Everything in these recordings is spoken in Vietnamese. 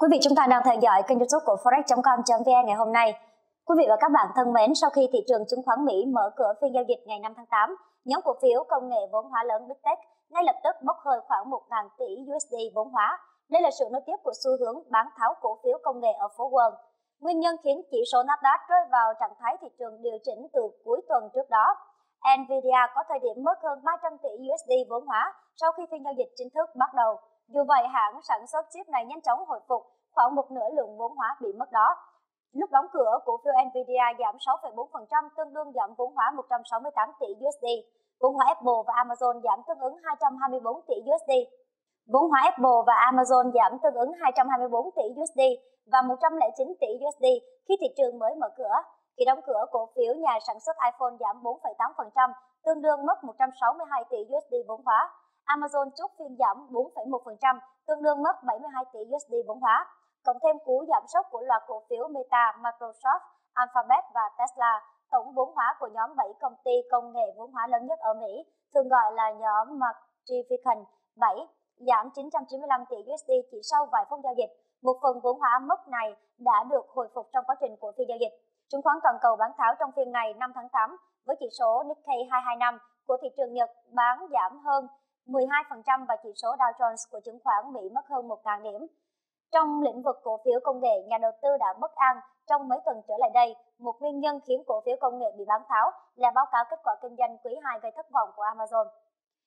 quý vị chúng ta đang theo dõi kênh youtube của forex.com.vn ngày hôm nay. Quý vị và các bạn thân mến, sau khi thị trường chứng khoán Mỹ mở cửa phiên giao dịch ngày 5 tháng 8, nhóm cổ phiếu công nghệ vốn hóa lớn Big Tech ngay lập tức bốc hơi khoảng 1.000 tỷ USD vốn hóa. Đây là sự nối tiếp của xu hướng bán tháo cổ phiếu công nghệ ở phố Wall. Nguyên nhân khiến chỉ số Nasdaq rơi vào trạng thái thị trường điều chỉnh từ cuối tuần trước đó. Nvidia có thời điểm mất hơn 300 tỷ USD vốn hóa sau khi phiên giao dịch chính thức bắt đầu. Dù vậy, hãng sản xuất chip này nhanh chóng hồi phục, khoảng một nửa lượng vốn hóa bị mất đó. Lúc đóng cửa, cổ phiếu Nvidia giảm 6,4%, tương đương giảm vốn hóa 168 tỷ USD. Vốn hóa Apple và Amazon giảm tương ứng 224 tỷ USD. Vốn hóa Apple và Amazon giảm tương ứng 224 tỷ USD và 109 tỷ USD khi thị trường mới mở cửa. Khi đóng cửa, cổ phiếu nhà sản xuất iPhone giảm 4,8%, tương đương mất 162 tỷ USD vốn hóa. Amazon chốt phiên giảm 4,1%, tương đương mất 72 tỷ USD vốn hóa. Cộng thêm cú giảm sốc của loạt cổ phiếu Meta, Microsoft, Alphabet và Tesla, tổng vốn hóa của nhóm 7 công ty công nghệ vốn hóa lớn nhất ở Mỹ, thường gọi là nhóm Magnificent 7, giảm 995 tỷ USD chỉ sau vài phút giao dịch. Một phần vốn hóa mất này đã được hồi phục trong quá trình của phiên giao dịch. Chứng khoán toàn cầu bán tháo trong phiên ngày 5 tháng 8 với chỉ số Nikkei 225 của thị trường Nhật bán giảm hơn 12% và chỉ số Dow Jones của chứng khoán Mỹ mất hơn 1.000 điểm. Trong lĩnh vực cổ phiếu công nghệ, nhà đầu tư đã bất an trong mấy tuần trở lại đây. Một nguyên nhân khiến cổ phiếu công nghệ bị bán tháo là báo cáo kết quả kinh doanh quý 2 gây thất vọng của Amazon.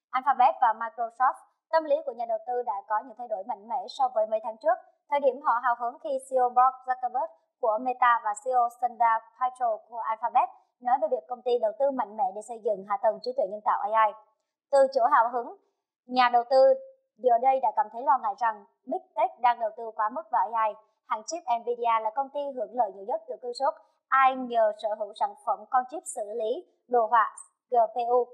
Alphabet và Microsoft, tâm lý của nhà đầu tư đã có những thay đổi mạnh mẽ so với mấy tháng trước. Thời điểm họ hào hứng khi CEO Mark Zuckerberg của Meta và CEO Sundar Pichai của Alphabet nói về việc công ty đầu tư mạnh mẽ để xây dựng hạ tầng trí tuệ nhân tạo AI. Từ chỗ hào hứng, Nhà đầu tư giờ đây đã cảm thấy lo ngại rằng Big Tech đang đầu tư quá mức vào AI. Hãng chip Nvidia là công ty hưởng lợi nhiều nhất từ cơn sốt AI nhờ sở hữu sản phẩm con chip xử lý đồ họa GPU.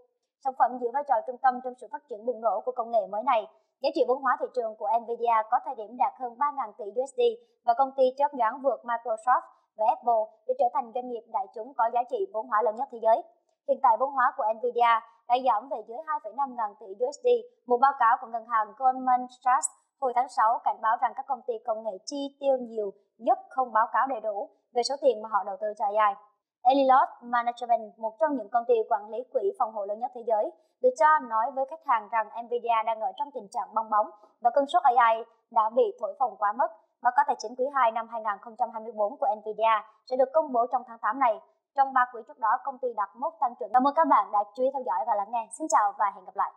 Sản phẩm giữ vai trò trung tâm trong sự phát triển bùng nổ của công nghệ mới này. Giá trị vốn hóa thị trường của Nvidia có thời điểm đạt hơn 3.000 tỷ USD và công ty chớp nhoáng vượt Microsoft và Apple để trở thành doanh nghiệp đại chúng có giá trị vốn hóa lớn nhất thế giới. Hiện tại vốn hóa của Nvidia đã giảm về dưới 2,5 ngàn tỷ USD. Một báo cáo của ngân hàng Goldman Sachs hồi tháng 6 cảnh báo rằng các công ty công nghệ chi tiêu nhiều nhất không báo cáo đầy đủ về số tiền mà họ đầu tư cho AI. Elliott Management, một trong những công ty quản lý quỹ phòng hộ lớn nhất thế giới, được cho nói với khách hàng rằng Nvidia đang ở trong tình trạng bong bóng và cơn sốt AI đã bị thổi phồng quá mức. Báo cáo tài chính quý 2 năm 2024 của Nvidia sẽ được công bố trong tháng 8 này. Trong ba quý trước đó, công ty đặt mốc tăng trưởng. Cảm ơn các bạn đã chú ý theo dõi và lắng nghe. Xin chào và hẹn gặp lại.